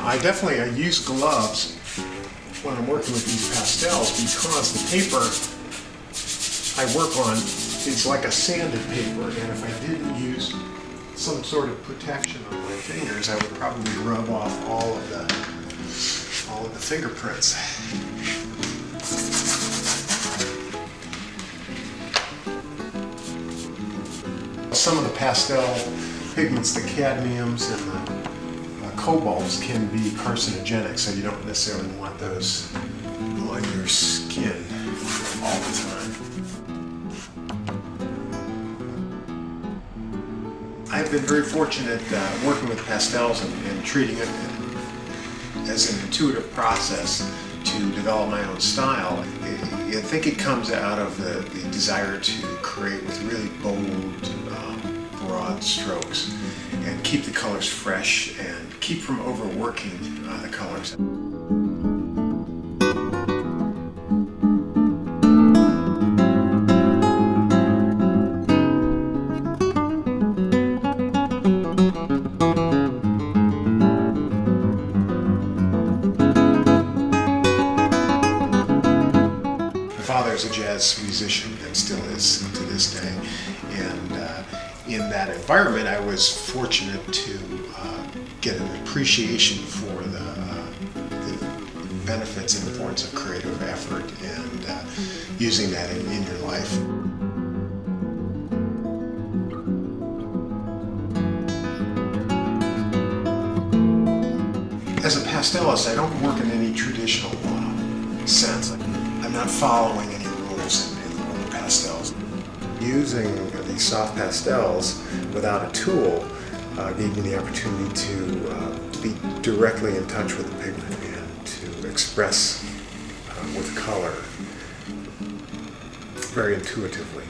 I definitely I use gloves when I'm working with these pastels because the paper I work on is like a sanded paper and if I didn't use some sort of protection on my fingers I would probably rub off all of the all of the fingerprints. Some of the pastel pigments, the cadmiums and the cobalts can be carcinogenic, so you don't necessarily want those on your skin all the time. I've been very fortunate uh, working with pastels and, and treating it as an intuitive process to develop my own style. I, think it comes out of the, the, desire to create with really bold, um, broad strokes and keep the colors fresh and keep from overworking uh, the colors. My father is a jazz musician and still is to this day. In that environment, I was fortunate to uh, get an appreciation for the, uh, the, benefits and importance of creative effort and uh, using that in, in your life. As a pastelist, I don't work in any traditional uh, sense. I'm not following any rules in, in the world of pastels. Using these soft pastels without a tool uh, gave me the opportunity to uh, be directly in touch with the pigment and to express uh, with color very intuitively.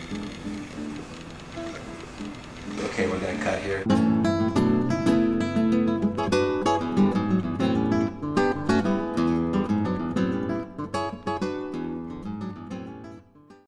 Okay, we're gonna cut here.